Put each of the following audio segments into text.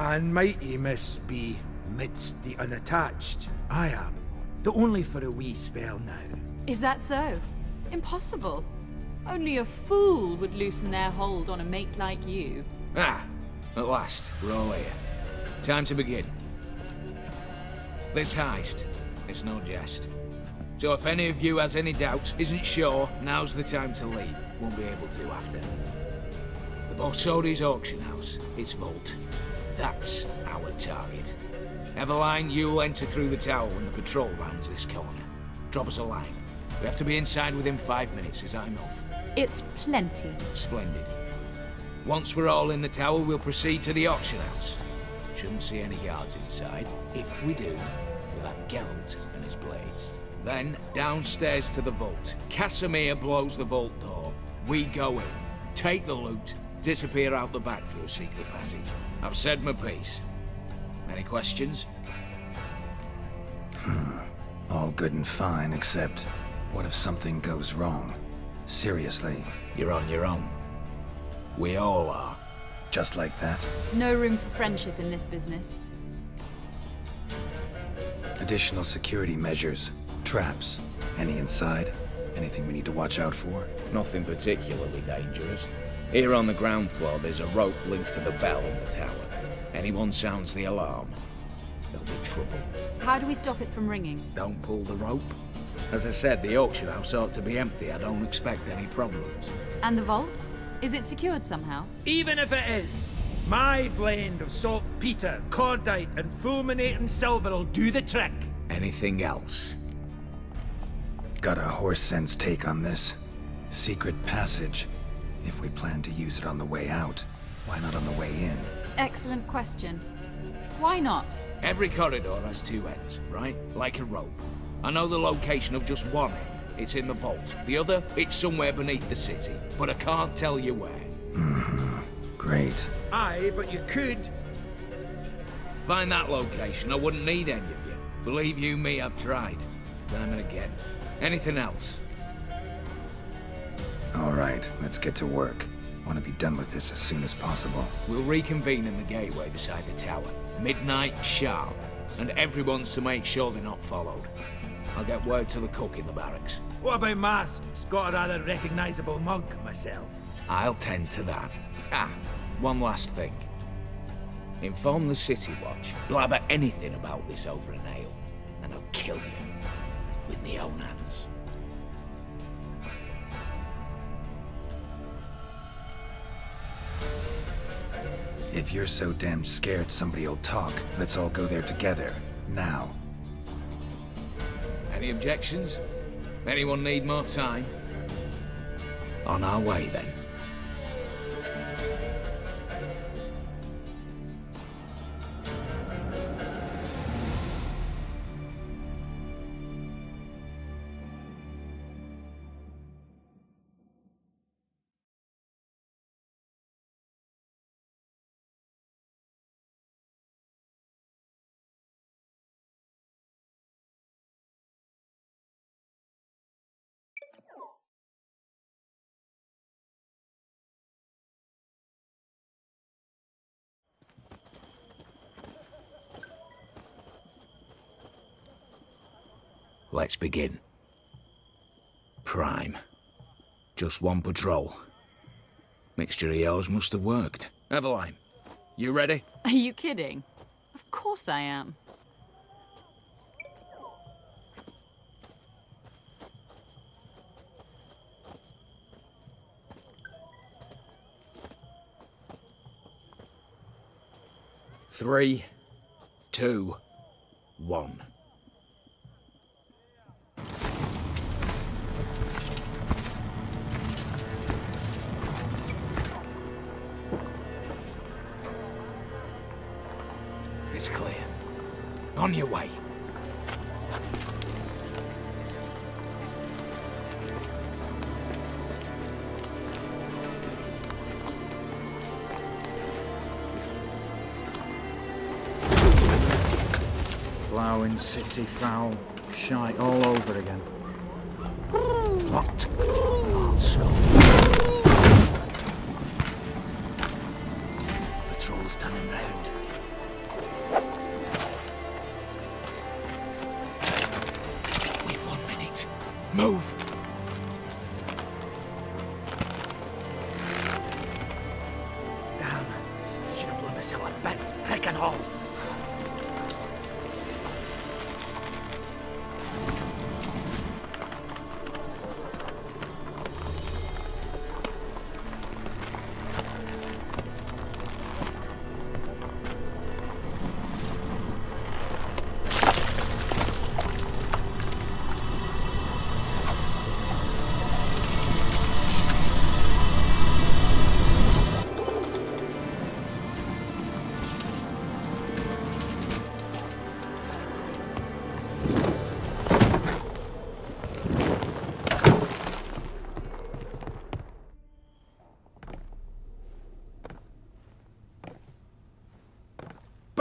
And might Amos be midst the unattached? I am, though only for a wee spell now. Is that so? Impossible. Only a fool would loosen their hold on a mate like you. Ah, at last, we're all here. Time to begin. This heist, it's no jest. So if any of you has any doubts, isn't sure, now's the time to leave. Won't be able to after. The Borsodi's auction house, its vault. That's our target. Eveline, you'll enter through the tower when the patrol rounds this corner. Drop us a line. We have to be inside within five minutes, is that enough? It's plenty. Splendid. Once we're all in the tower, we'll proceed to the auction house. Shouldn't see any guards inside. If we do, we'll have Geralt and his blades. Then, downstairs to the vault. Casimir blows the vault door. We go in, take the loot, disappear out the back through a secret passage. I've said my piece. Any questions? Hmm. All good and fine, except what if something goes wrong? Seriously, You're on your own. We all are. just like that? No room for friendship in this business. Additional security measures, traps, any inside? Anything we need to watch out for? Nothing particularly dangerous. Here on the ground floor, there's a rope linked to the bell in the tower. Anyone sounds the alarm, there'll be trouble. How do we stop it from ringing? Don't pull the rope. As I said, the auction house ought to be empty. I don't expect any problems. And the vault? Is it secured somehow? Even if it is, my blend of saltpeter, cordite, and fulminating silver will do the trick. Anything else? Got a horse sense take on this. Secret passage. If we plan to use it on the way out, why not on the way in? Excellent question. Why not? Every corridor has two ends, right? Like a rope. I know the location of just one end. It's in the vault. The other, it's somewhere beneath the city. But I can't tell you where. Mm-hmm. Great. Aye, but you could. Find that location, I wouldn't need any of you. Believe you me, I've tried. Time and again. Anything else? All right, let's get to work. Want to be done with this as soon as possible. We'll reconvene in the gateway beside the tower. Midnight sharp. And everyone's to make sure they're not followed. I'll get word to the cook in the barracks. What about Marston's? Got a rather recognisable mug myself. I'll tend to that. Ah, one last thing. Inform the City Watch. Blabber anything about this over an ale, and I'll kill you with my own hands. If you're so damn scared somebody'll talk, let's all go there together. Now. Any objections? Anyone need more time? On our way then. Let's begin. Prime. Just one patrol. Mixture of yours must have worked. Eveline, you ready? Are you kidding? Of course I am. Three, two, one. On your way. Ploughing city foul, shite all over again. What? Not so. Patrol's turning round. Move!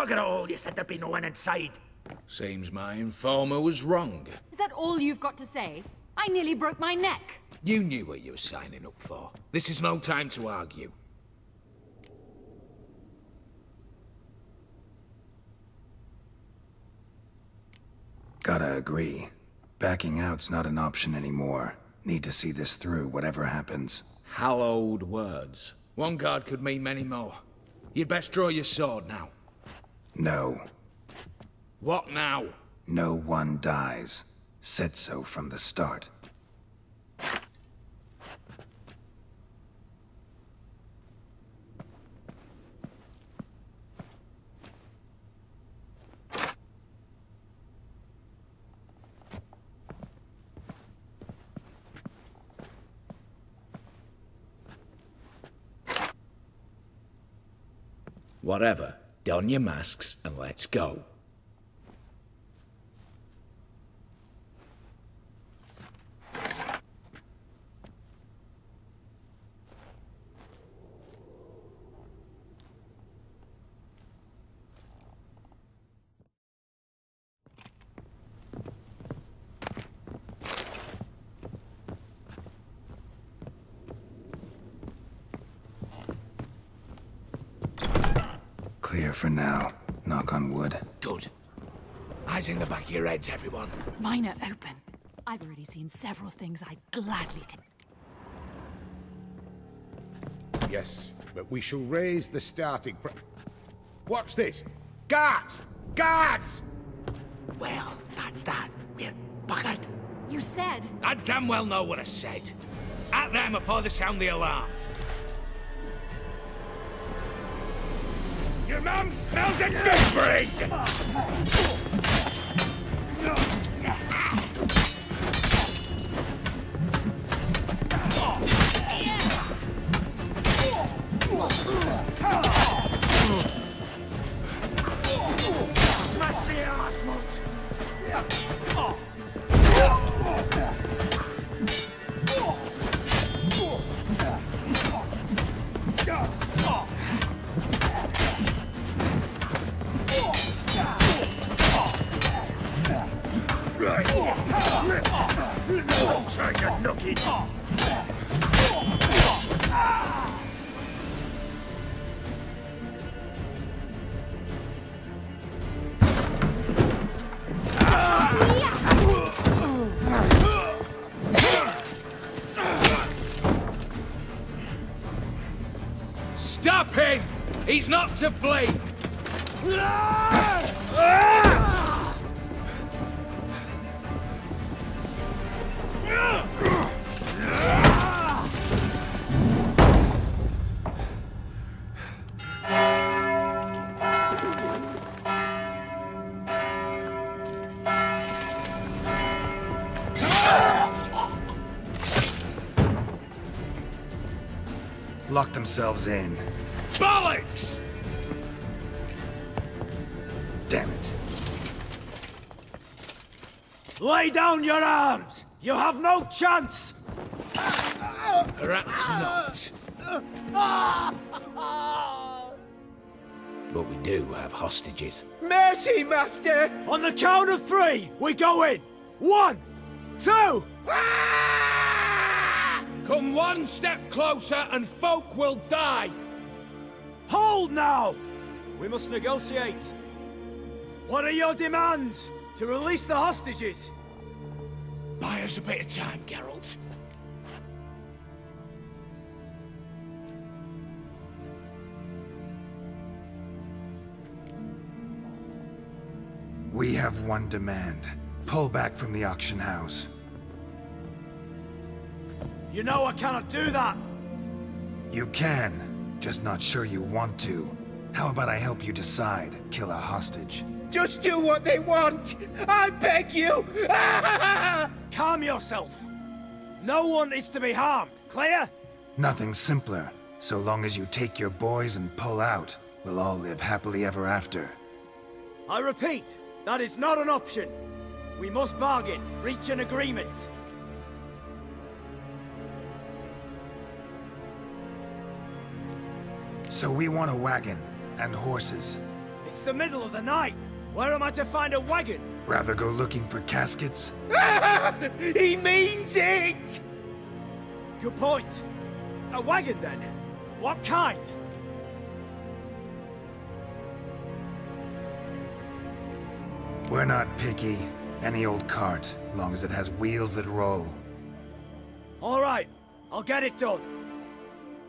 Bugger all, you said there'd be no one inside. Seems my informer was wrong. Is that all you've got to say? I nearly broke my neck. You knew what you were signing up for. This is no time to argue. Gotta agree. Backing out's not an option anymore. Need to see this through, whatever happens. Hallowed words. One guard could mean many more. You'd best draw your sword now. No. What now? No one dies. Said so from the start. Whatever. Don your masks and let's go. Clear for now. Knock on wood. Good. Eyes in the back of your heads, everyone. Mine are open. I've already seen several things I'd gladly take. Yes, but we shall raise the starting pr- What's this? Guards! Guards! Well, that's that. We're buggered. You said I damn well know what I said. At them before they sound the alarm. Your mum smells a gooseberries! Not to flee! Lock themselves in. Bollocks! Damn it. Lay down your arms! You have no chance! Perhaps not. But we do have hostages. Mercy, Master! On the count of three, we go in! One, two! Come one step closer and folk will die! Hold now! We must negotiate. What are your demands? To release the hostages? Buy us a bit of time, Geralt. We have one demand. Pull back from the auction house. You know I cannot do that! You can, just not sure you want to. How about I help you decide, kill a hostage? Just do what they want! I beg you! Calm yourself! No one is to be harmed, clear? Nothing simpler. So long as you take your boys and pull out, we'll all live happily ever after. I repeat, that is not an option. We must bargain, reach an agreement. So we want a wagon, and horses. It's the middle of the night. Where am I to find a wagon? Rather go looking for caskets? he means it! Good point. A wagon, then? What kind? We're not picky. Any old cart, long as it has wheels that roll. All right, I'll get it done.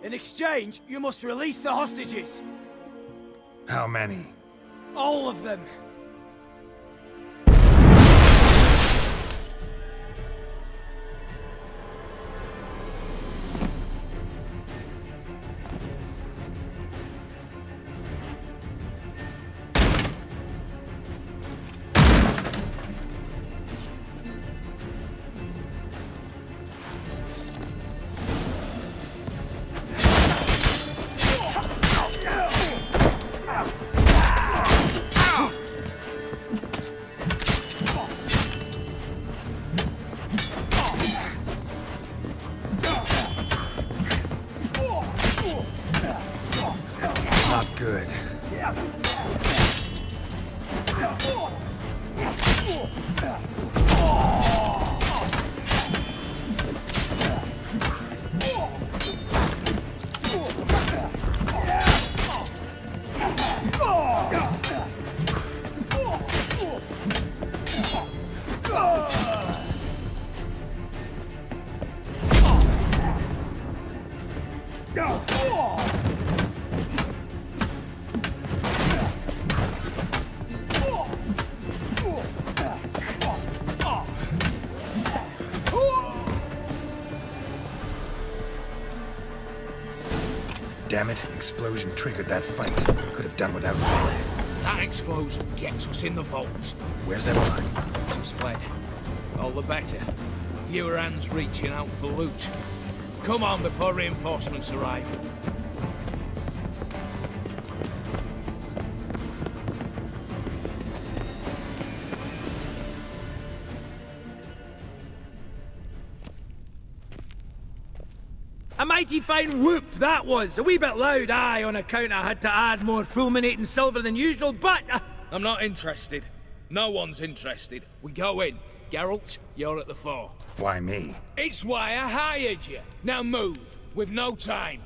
In exchange, you must release the hostages. How many? All of them. Damn it, explosion triggered that fight. Could have done without that. That explosion gets us in the vault. Where's Eveline? She's fled. All the better. Fewer hands reaching out for loot. Come on before reinforcements arrive. A mighty fine whoop that was. A wee bit loud, aye, on account I had to add more fulminating silver than usual, but... Uh, I'm not interested. No one's interested. We go in. Geralt, you're at the fore. Why me? It's why I hired you. Now move. We've no time.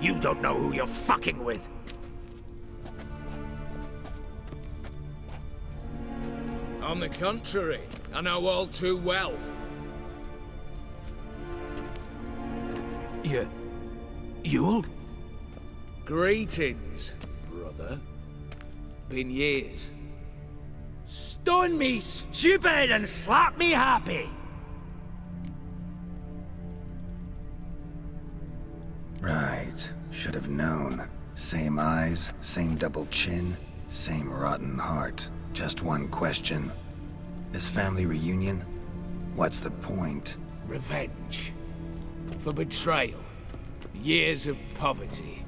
You don't know who you're fucking with. On the contrary, I know all too well. You... Ewald? Greetings, brother. Been years. Stone me stupid and slap me happy. Eyes, same double chin, same rotten heart. Just one question. This family reunion? What's the point? Revenge. For betrayal. Years of poverty.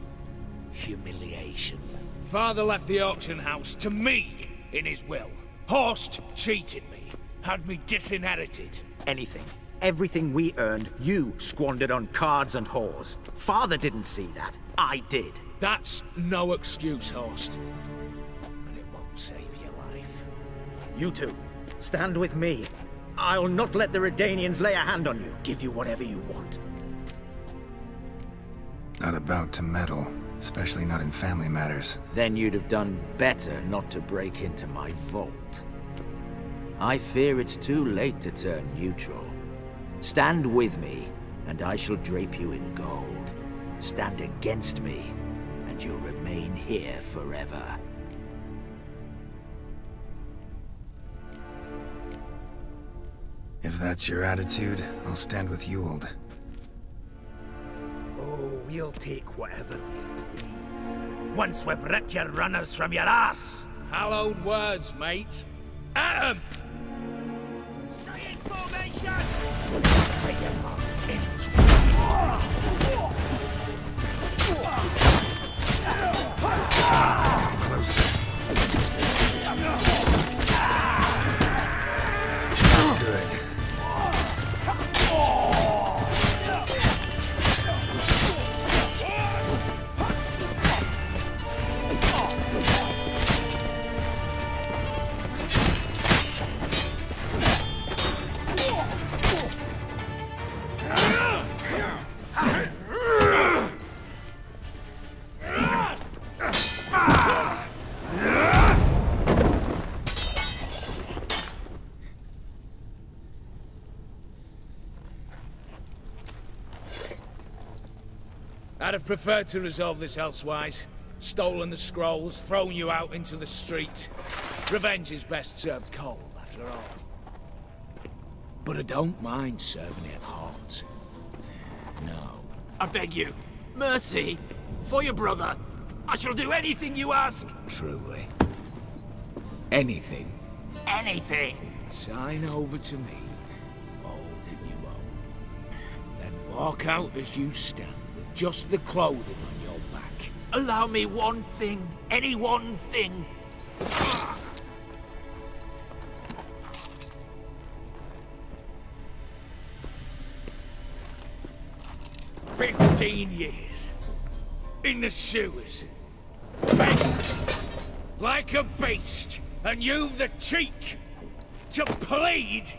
Humiliation. Father left the auction house to me in his will. Horst cheated me. Had me disinherited. Anything. Everything we earned, you squandered on cards and whores. Father didn't see that. I did. That's no excuse, Horst. And it won't save your life. You two, stand with me. I'll not let the Redanians lay a hand on you. Give you whatever you want. Not about to meddle, especially not in family matters. Then you'd have done better not to break into my vault. I fear it's too late to turn neutral. Stand with me, and I shall drape you in gold. Stand against me, and you'll remain here forever. If that's your attitude, I'll stand with Ewald. Oh, we'll take whatever we please. Once we've ripped your runners from your ass! Hallowed words, mate. At 'em! Stay in formation! Bring him up into I'd preferred to resolve this elsewise. Stolen the scrolls, thrown you out into the street. Revenge is best served cold, after all. But I don't mind serving it hot. No. I beg you, mercy, for your brother. I shall do anything you ask. Truly. Anything. Anything. Sign over to me all that you own. Then walk out as you stand just the clothing on your back. Allow me one thing, any one thing. Fifteen years. In the sewers. Begging. Like a beast. And you've the cheek to plead.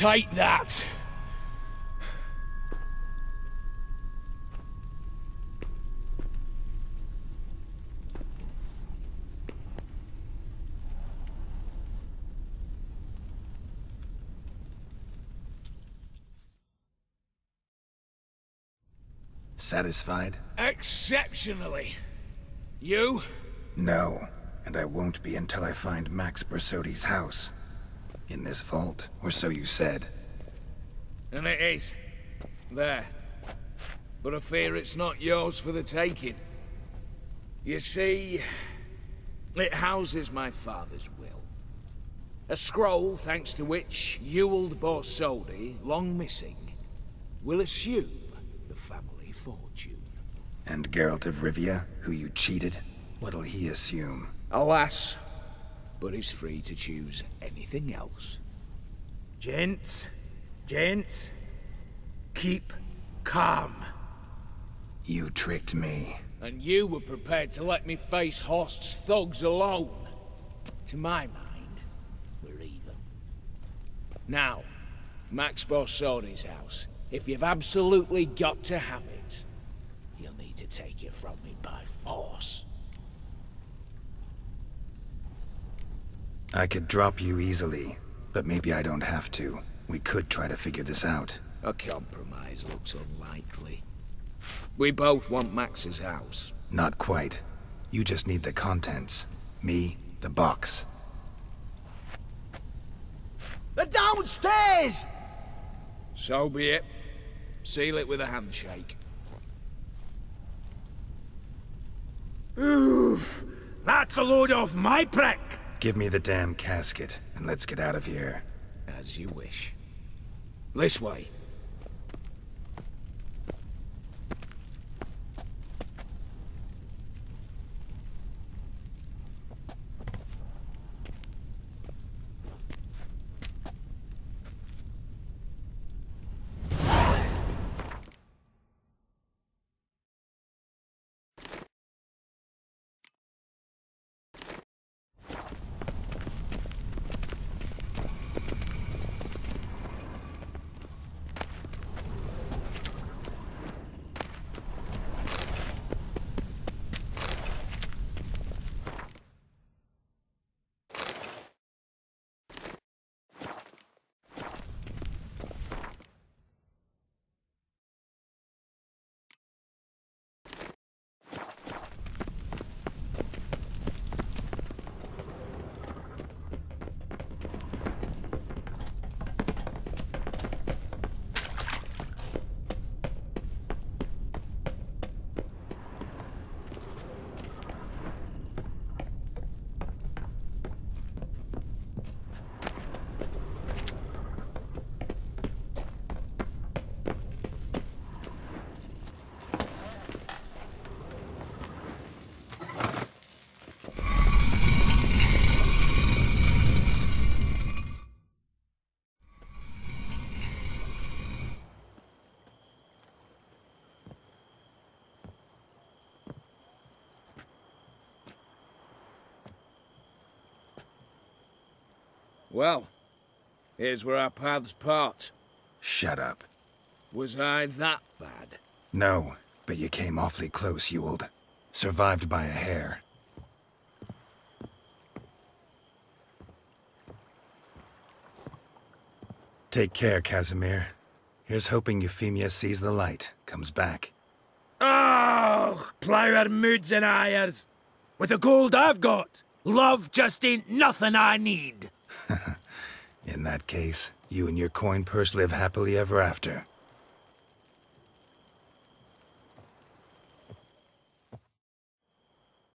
Take that. Satisfied? Exceptionally. You? No, and I won't be until I find Max Borsodi's house. In this vault, or so you said. And it is. There. But I fear it's not yours for the taking. You see, it houses my father's will. A scroll thanks to which Ewald Borsodi, long missing, will assume the family fortune. And Geralt of Rivia, who you cheated? What'll he assume? Alas, but he's free to choose anything else. Gents, gents, keep calm. You tricked me. And you were prepared to let me face Horst's thugs alone. To my mind, we're even. Now, Max Borsodi's house. If you've absolutely got to have it, you'll need to take it from me by force. I could drop you easily, but maybe I don't have to. We could try to figure this out. A compromise looks unlikely. We both want Max's house. Not quite. You just need the contents. Me, the box. They're downstairs! So be it. Seal it with a handshake. Oof! That's a load off my prick! Give me the damn casket, and let's get out of here. As you wish. This way. Well, here's where our paths part. Shut up. Was I that bad? No, but you came awfully close, Ewald. Survived by a hair. Take care, Casimir. Here's hoping Euphemia sees the light, comes back. Oh, plougher moods and ires. With the gold I've got, love just ain't nothing I need. In that case, you and your coin purse live happily ever after.